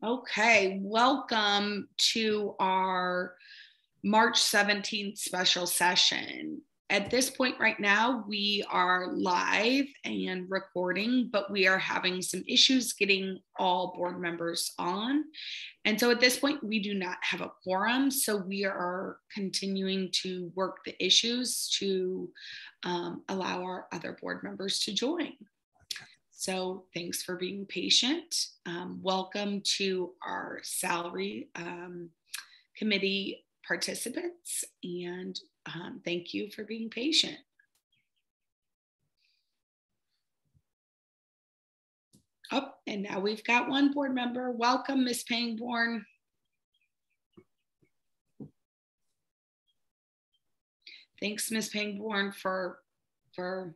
Okay, welcome to our March 17th special session. At this point right now, we are live and recording, but we are having some issues getting all board members on. And so at this point, we do not have a quorum. So we are continuing to work the issues to um, allow our other board members to join. So thanks for being patient. Um, welcome to our salary um, committee participants and um, thank you for being patient. Oh, and now we've got one board member. Welcome, Ms. Pangborn. Thanks, Ms. Pangborn, for, for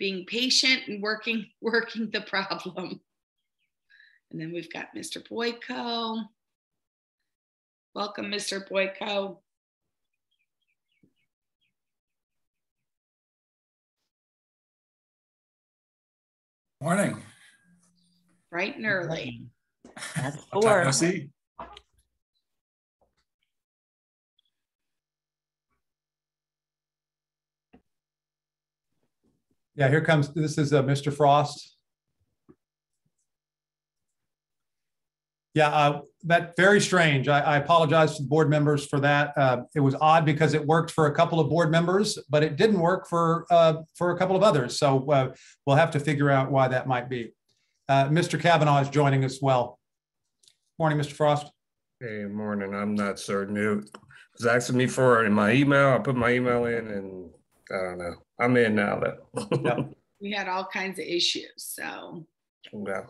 being patient and working working the problem. And then we've got Mr. Boyko. Welcome, Mr. Boyko. Morning. Bright and early. That's Long time no see. Yeah, here comes, this is uh, Mr. Frost. Yeah, uh, that very strange. I, I apologize to the board members for that. Uh, It was odd because it worked for a couple of board members, but it didn't work for, uh, for a couple of others. So uh, we'll have to figure out why that might be. Uh, Mr. Kavanaugh is joining us well. Morning, Mr. Frost. Hey, morning. I'm not certain. It was asking me for it in my email. I put my email in and I don't know. I'm in now though. Yep. We had all kinds of issues. So, Yeah.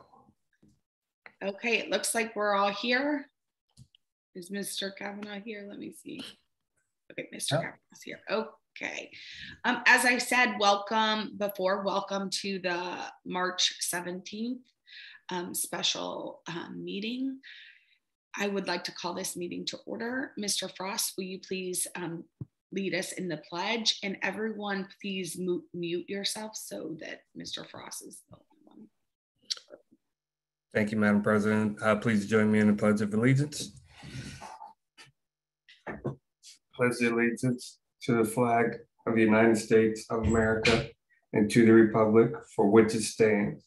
okay, it looks like we're all here. Is Mr. Kavanaugh here? Let me see. Okay, Mr. Yep. Kavanaugh's here. Okay. Um, as I said, welcome before, welcome to the March 17th um, special um, meeting. I would like to call this meeting to order. Mr. Frost, will you please um, lead us in the pledge? And everyone, please mu- mute yourself so that Mr. Frost is the only one. Thank you, Madam President. Uh, please join me in the Pledge of Allegiance. Pledge allegiance to the flag of the United States of America and to the republic for which it stands,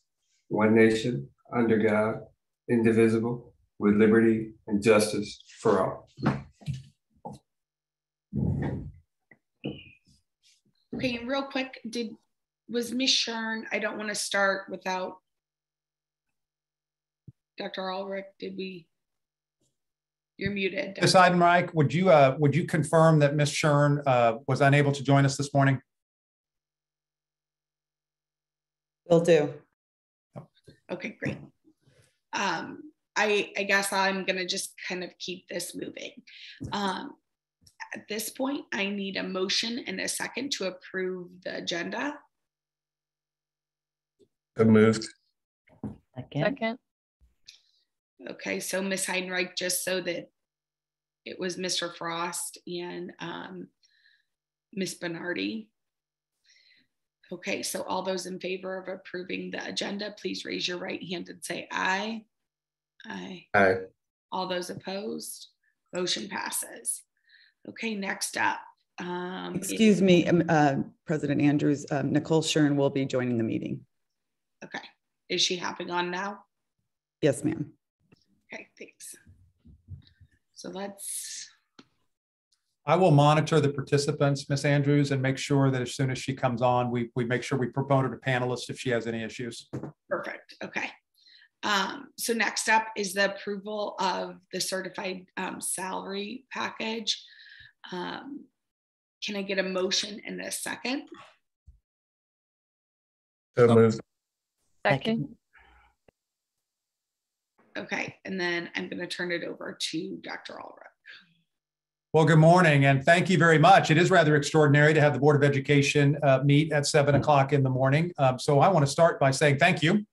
one nation, under God, indivisible, with liberty and justice for all. Okay, and real quick, did, was Miss Shern, I don't want to start without Dr. Ulrich, did we? You're muted. Ms. Heidenreich, would you, uh, would you confirm that Miss Shern uh, was unable to join us this morning? Will do. Okay, great. Um, I, I guess I'm gonna just kind of keep this moving. Um, at this point, I need a motion and a second to approve the agenda. So moved. Second. Second, Okay, so Ms. Heidenreich, just so that it was Mr. Frost and um, Ms. Bernardi. Okay, so all those in favor of approving the agenda, please raise your right hand and say aye. Aye. Aye. All those opposed, motion passes. Okay, next up. um, Excuse me, um, uh, President Andrews, um, Nicole Shern will be joining the meeting. Okay, is she hopping on now? Yes, ma'am. Okay, thanks. So let's, I will monitor the participants, Ms. Andrews, and make sure that as soon as she comes on, we, we make sure we promote her to panelist if she has any issues. perfect, okay. Um, so next up is the approval of the certified um, salary package. Um, Can I get a motion in a second? So moved. second, Okay, and then I'm gonna turn it over to Dr. Ulrich. Well, good morning and thank you very much. It is rather extraordinary to have the Board of Education uh, meet at seven o'clock in the morning. Um, So I want to start by saying thank you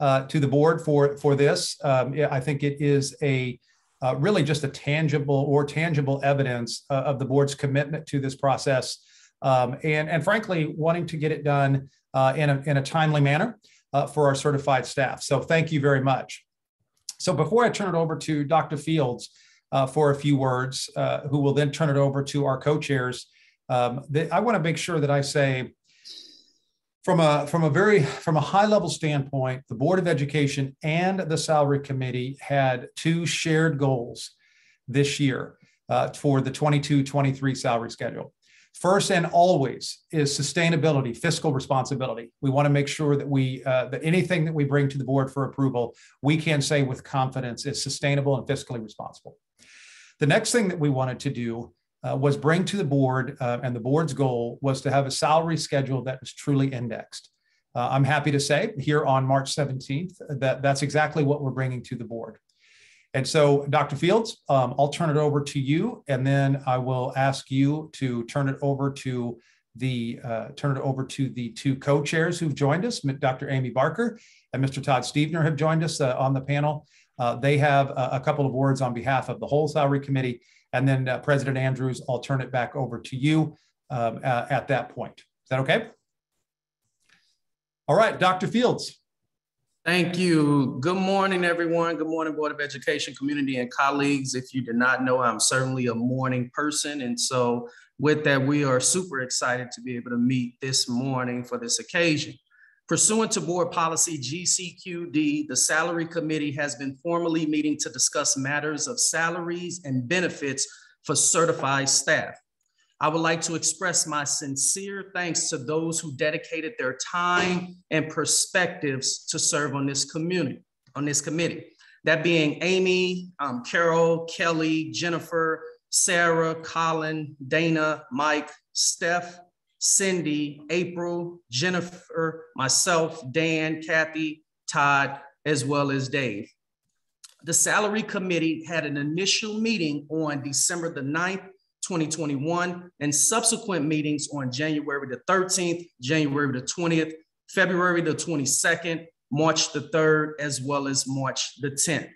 uh, to the board for, for this. Um, I think it is a uh, really just a tangible or tangible evidence uh, of the board's commitment to this process. um, And, and frankly, wanting to get it done uh, in a, in a timely manner uh, for our certified staff. So thank you very much. So before I turn it over to Dr. Fields uh, for a few words, uh, who will then turn it over to our co-chairs, um, I want to make sure that I say, from a from a very from a high level standpoint, the Board of Education and the Salary Committee had two shared goals this year uh, for the 22-23 salary schedule. First and always is sustainability, fiscal responsibility. We want to make sure that we uh, that anything that we bring to the board for approval, we can say with confidence is sustainable and fiscally responsible. The next thing that we wanted to do uh, was bring to the board, uh, and the board's goal was to have a salary schedule that was truly indexed. Uh, I'm happy to say here on March 17th that that's exactly what we're bringing to the board. And so, Dr. Fields, um, I'll turn it over to you, and then I will ask you to turn it over to the uh, turn it over to the two co-chairs who've joined us, Dr. Amy Barker and Mr. Todd Stevener have joined us uh, on the panel. Uh, they have a, a, couple of words on behalf of the whole salary committee, and then uh, President Andrews, I'll turn it back over to you um, at that point. Is that okay? All right, Dr. Fields. Thank you. Good morning, everyone. Good morning, Board of Education community and colleagues. If you did not know, I'm certainly a morning person. And so with that, we are super excited to be able to meet this morning for this occasion. Pursuant to board policy GCQD, the salary committee has been formally meeting to discuss matters of salaries and benefits for certified staff. I would like to express my sincere thanks to those who dedicated their time and perspectives to serve on this community, on this committee. That being Amy, um, Carol, Kelly, Jennifer, Sarah, Colin, Dana, Mike, Steph, Cindy, April, Jennifer, myself, Dan, Kathy, Todd, as well as Dave. The salary committee had an initial meeting on December the 9th 2021, and subsequent meetings on January the 13th, January the 20th, February the 22nd, March the 3rd, as well as March the 10th.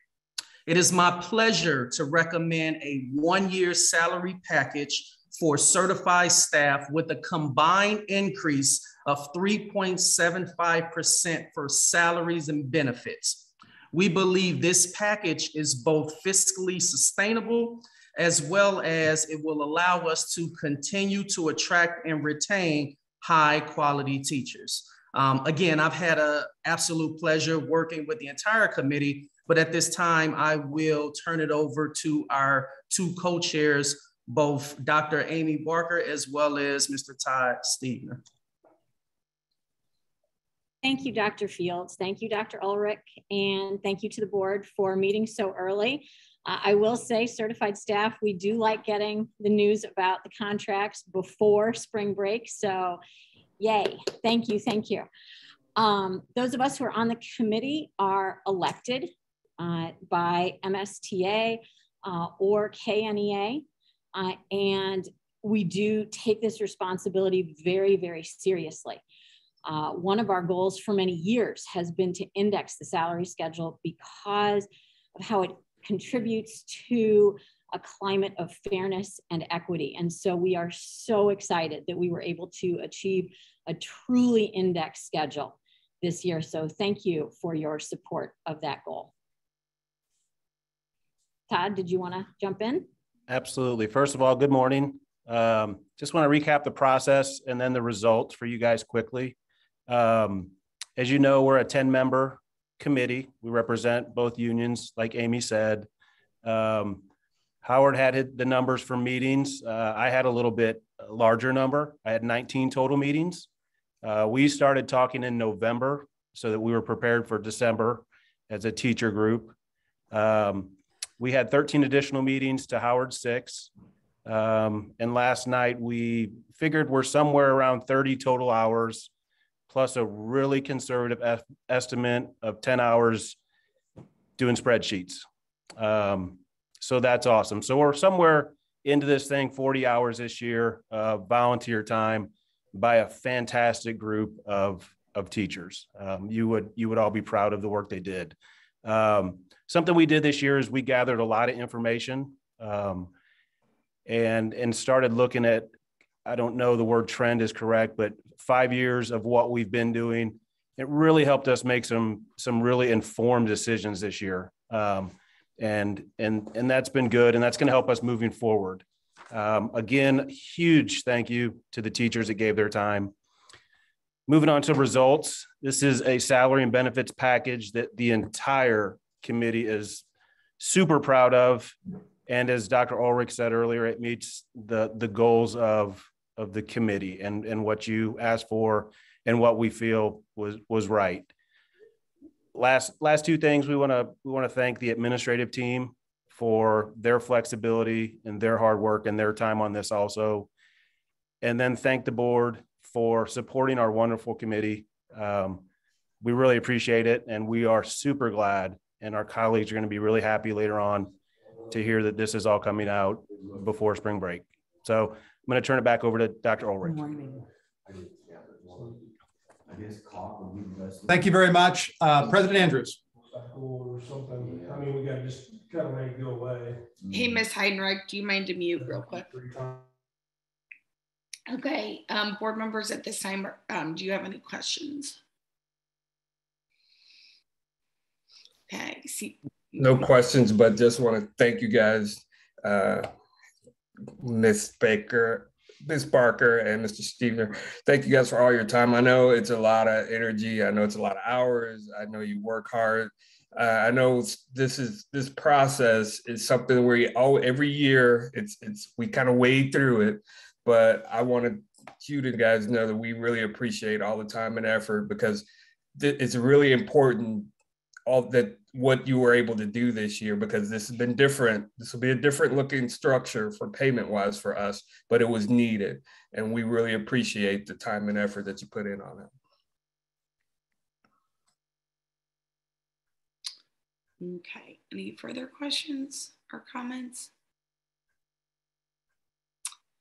It is my pleasure to recommend a one-year salary package for certified staff with a combined increase of 3.75% for salaries and benefits. We believe this package is both fiscally sustainable as well as it will allow us to continue to attract and retain high quality teachers. Um, again, I've had an absolute pleasure working with the entire committee, but at this time, I will turn it over to our two co-chairs, both Dr. Amy Barker as well as Mr. Todd Stevener. Thank you, Dr. Fields. Thank you, Dr. Ulrich, and thank you to the board for meeting so early. Uh, I will say certified staff, we do like getting the news about the contracts before spring break. So yay, thank you, thank you. Um, those of us who are on the committee are elected uh, by MSTA uh, or KNEA. Uh, and we do take this responsibility very, very seriously. Uh, one of our goals for many years has been to index the salary schedule because of how it contributes to a climate of fairness and equity. And so we are so excited that we were able to achieve a truly indexed schedule this year. So thank you for your support of that goal. Todd, did you want to jump in? Absolutely. First of all, good morning. Um, just want to recap the process and then the results for you guys quickly. Um, as you know, we're a 10 member committee. We represent both unions, like Amy said. Um, Howard had the numbers for meetings. Uh, I had a little bit larger number. I had 19 total meetings. Uh, we started talking in November so that we were prepared for December as a teacher group. Um, we had 13 additional meetings to Howard six. Um, and last night we figured we're somewhere around 30 total hours plus a really conservative estimate of 10 hours doing spreadsheets. Um, so that's awesome. So we're somewhere into this thing 40 hours this year of volunteer time by a fantastic group of of teachers. Um, you would you would all be proud of the work they did. Um, something we did this year is we gathered a lot of information um, and and started looking at I don't know the word trend is correct, but five years of what we've been doing. It really helped us make some some really informed decisions this year. Um, and and and that's been good, and that's going to help us moving forward. Um, again, huge thank you to the teachers that gave their time. Moving on to results, this is a salary and benefits package that the entire committee is super proud of. And as Dr. Ulrich said earlier, it meets the, the goals of, of the committee and, and what you asked for and what we feel was, was right. Last, last two things, we want to, we want to thank the administrative team for their flexibility and their hard work and their time on this also. And then thank the board for supporting our wonderful committee. Um, we really appreciate it, and we are super glad. And our colleagues are going to be really happy later on to hear that this is all coming out before spring break. So I'm going to turn it back over to Dr. Ulrich. Thank you very much. Uh, President Andrews. Or something, I mean, we gotta just kind of make it go away. Hey, Miss Heidenreich, do you mind to mute real quick? Okay, um, board members at this time, um, do you have any questions? Okay, see. No questions, but just want to thank you guys, uh, Miss Baker, Miss Barker, and Mr. Steven. Thank you guys for all your time. I know it's a lot of energy. I know it's a lot of hours. I know you work hard. Uh, I know this is this process is something where you, oh every year it's it's we kind of wade through it, but I wanted you to guys know that we really appreciate all the time and effort because it's really important all that what you were able to do this year because this has been different. This will be a different looking structure for payment wise for us, but it was needed. And we really appreciate the time and effort that you put in on it. Okay, any further questions or comments?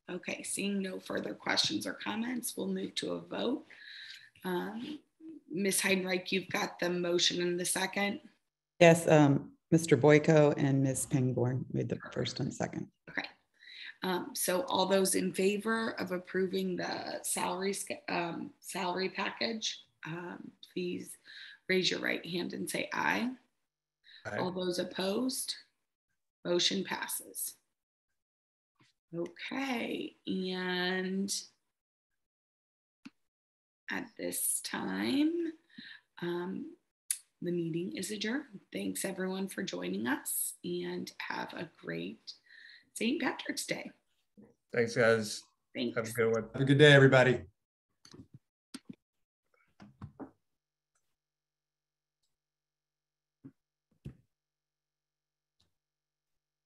Okay, seeing no further questions or comments, we'll move to a vote. Um, Ms. Heinrich, you've got the motion in the second. Yes, um, Mr. Boyko and Ms. Pangborn made the first and second. Okay. Um, so all those in favor of approving the salary, um, salary package, um, please raise your right hand and say aye. All those opposed? Motion passes. Okay, and at this time, um, the meeting is adjourned. Thanks everyone for joining us and have a great St. Patrick's Day. Thanks, guys. Thanks. Have a good one. Have a good day, everybody.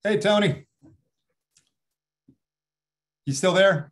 Hey, Tony. You still there?